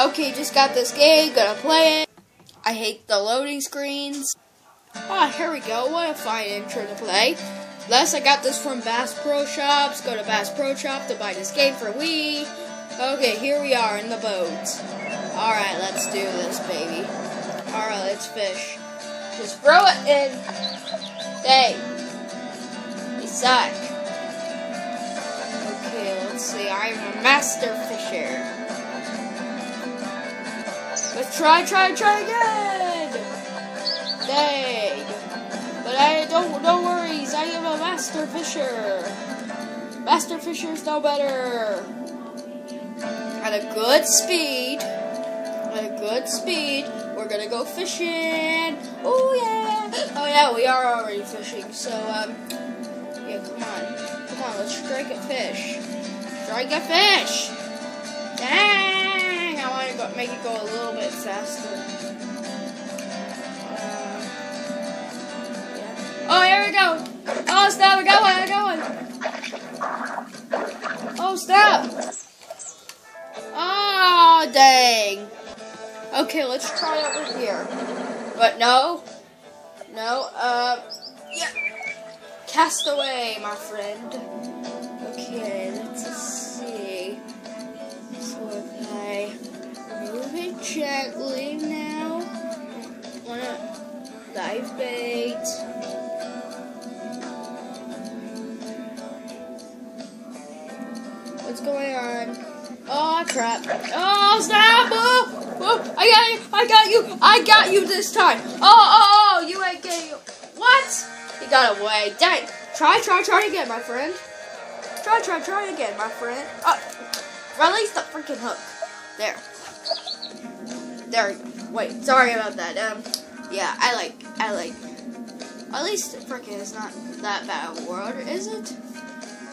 Okay, just got this game, gonna play it. I hate the loading screens. Ah, here we go. What a fine intro to play. Last, I got this from Bass Pro Shops. Go to Bass Pro Shop to buy this game for Wii. Okay, here we are in the boat. Alright, let's do this, baby. Alright, let's fish. Just throw it in. Hey. You suck. Okay, let's see. I'm a master fisher. Let's try, try, try again. Dang. But I don't don't I am a master fisher. Master fishers know better. At a good speed. At a good speed. We're gonna go fishing. Oh yeah. Oh yeah, we are already fishing. So um yeah, come on. Come on, let's strike a fish. Strike a fish. Dang! Go, make it go a little bit faster. Uh, yeah. Oh, here we go! Oh, stop! I got one! I got one! Oh, stop! Oh, dang! Okay, let's try over here. But no, no. Uh, yeah. Cast away, my friend. Okay, let's see. So if I move it gently now, wanna dive bait. What's going on? Oh crap! Oh snap! Oh, oh, I got you! I got you! I got you this time! Oh, oh, oh! You ain't getting what? He got away. Dang! Try, try, try again, my friend. Try, try, try again, my friend. Oh, release the freaking hook. There. There. Wait, sorry about that. Um, yeah, I like, I like. At least freaking is not that bad of a world, is it?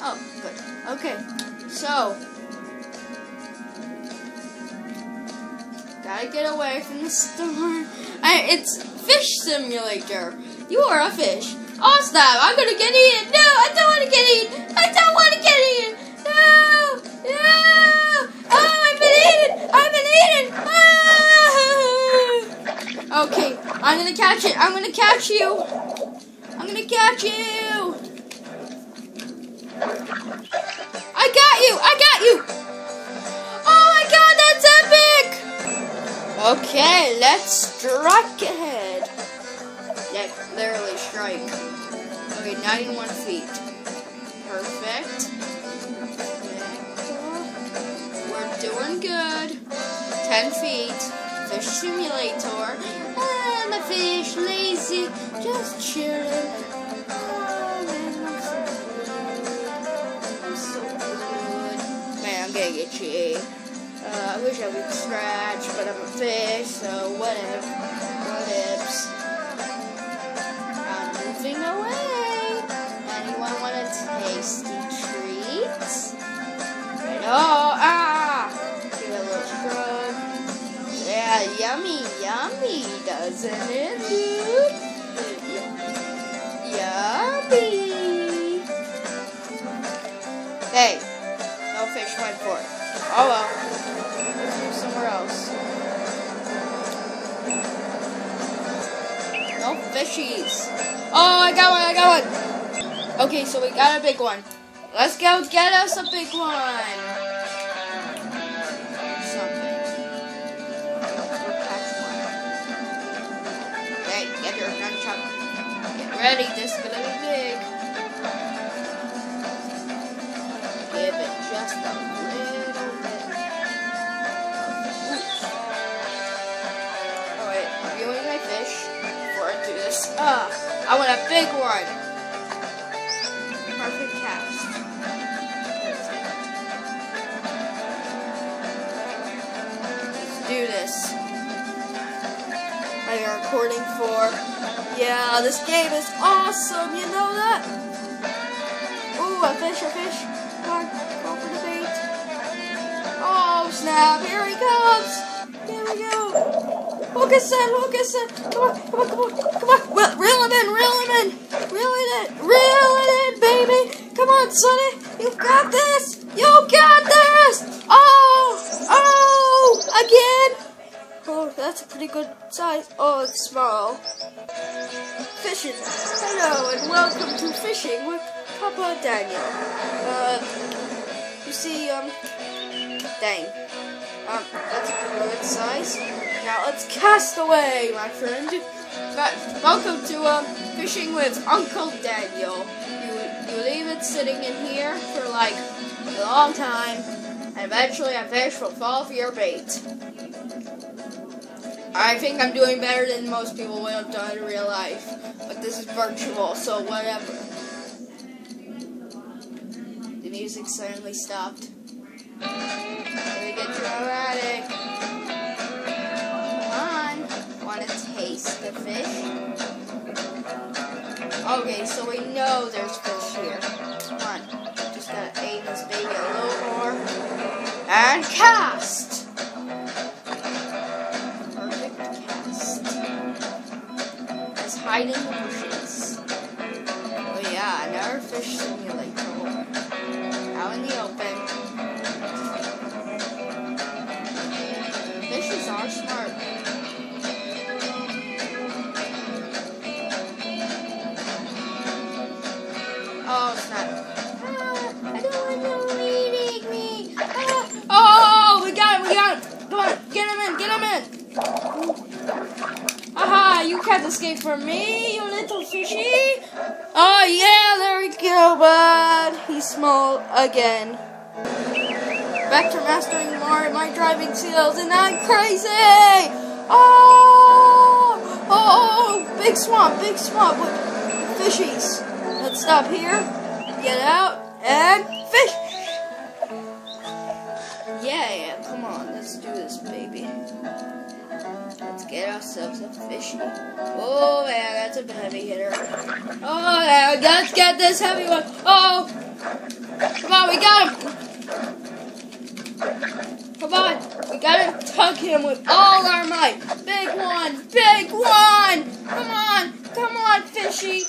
Oh, good. Okay, so gotta get away from the storm. I, it's fish simulator. You are a fish. Oh snap! I'm gonna get eaten. No, I don't want to get eaten. I I'm gonna catch you. I'm gonna catch you. I got you. I got you. Oh my god, that's epic. Okay, let's strike ahead. Yeah, literally strike. Okay, 91 feet. Perfect. We're doing good. 10 feet. Fish simulator. And the fish lazy, just chilling. Oh, man, I'm I'm gonna get you. Uh, I wish I could scratch, but I'm a fish, so whatever. What ifs. I'm moving away. Anyone want a tasty treat? Oh, ah! Yummy, yummy, doesn't it? Yummy. Hey, no fish went for it. Oh well. Let's do somewhere else. No fishies. Oh, I got one, I got one. Okay, so we got a big one. Let's go get us a big one. Get ready, this is gonna be big. Give it just a little bit. I'm viewing my fish before I do this. Ah, I want a big one. Perfect cast. Do this. I am recording for. Yeah, this game is awesome. You know that? Ooh, a fish, a fish. Come on, go for the bait. Oh snap! Here he comes. Here we go. Hook us in, hook us in. Come on, come on, come on, come on. Pretty good size. Oh, it's small. Fishing. Hello, and welcome to Fishing with Papa Daniel. Uh, you see, um, dang. Um, that's a good size. Now let's cast away, my friend. But welcome to um, Fishing with Uncle Daniel. You, you leave it sitting in here for like a long time, and eventually a fish will fall for your bait. I think I'm doing better than most people would have done in real life, but this is virtual, so whatever. The music suddenly stopped. Me get dramatic. Come on. Want to taste the fish? Okay, so we know there's fish here. Come on. Just gotta aim this baby a little more. And cast! Can't escape from me, you little fishy. Oh, yeah, there we go, bud. He's small again. Back to mastering more of my driving skills, and I'm crazy. Oh, oh, oh, big swamp, big swamp with fishies. Let's stop here, get out, and fishy. Oh, yeah, that's a heavy hitter. Oh, yeah, let's get this heavy one. Oh, come on, we got him. Come on, we gotta tug him with all our might. Big one, big one. Come on, come on, fishy.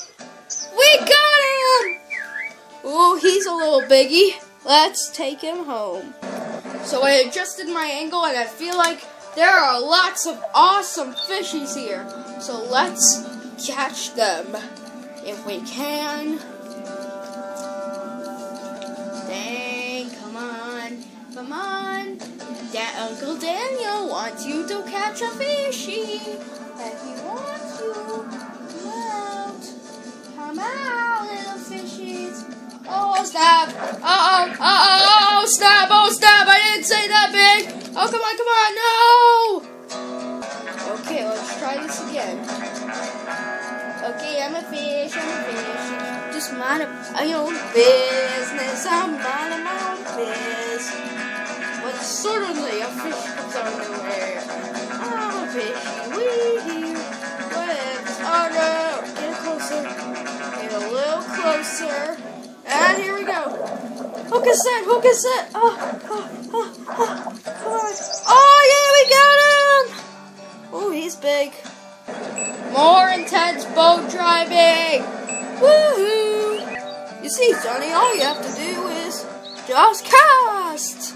We got him! Oh, he's a little biggie. Let's take him home. So I adjusted my angle and I feel like there are lots of awesome fishies here. So let's catch them if we can. Dang, come on, come on. Da- Uncle Daniel wants you to catch a fishy. And he wants you. Come out. Come out, little fishies. Oh, snap. Uh-oh, uh-oh, mind my own business. I'm minding my own business. But suddenly a fish comes out of nowhere. I'm a fish. Wee Webs. Oh no. Get closer. Get a little closer. And here we go. Hook is set. Hook is set. Oh, oh, oh, oh. Come on. Oh yeah, we got him. Oh, he's big. More intense boat driving! Woohoo! You see, Sonny, all you have to do is just cast!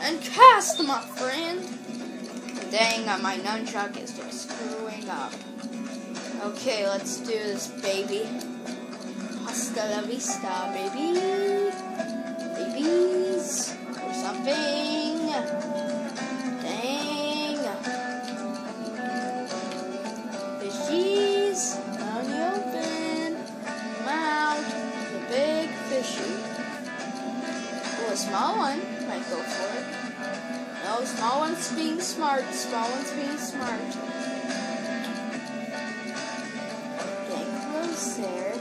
And cast, my friend! Dang, uh, my nunchuck is just screwing up. Okay, let's do this, baby. Hasta la vista, baby. Babies. Or something. One's being smart. Small one's being smart. Get closer.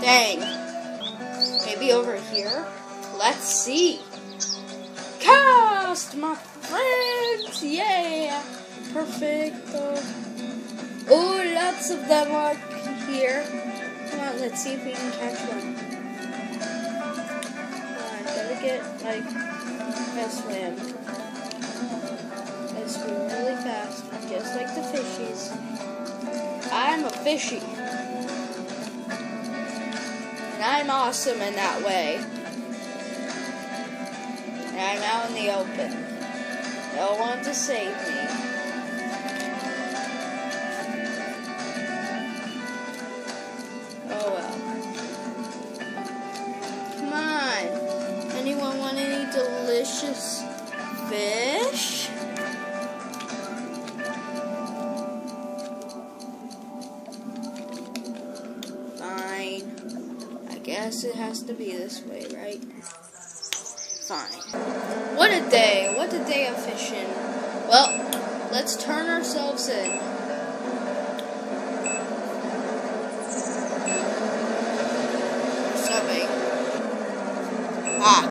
Dang. Over here? Let's see. Cast, my friends! Yeah! Perfect. Oh, lots of them are here. Come on, let's see if we can catch one. Alright, gotta get, like I swim. I swim really fast, just like the fishies. I'm a fishy. I'm awesome in that way. And I'm out in the open. No one to save me. Guess it has to be this way, right? Fine. What a day. What a day of fishing. Well, let's turn ourselves in. Subbing. Ah.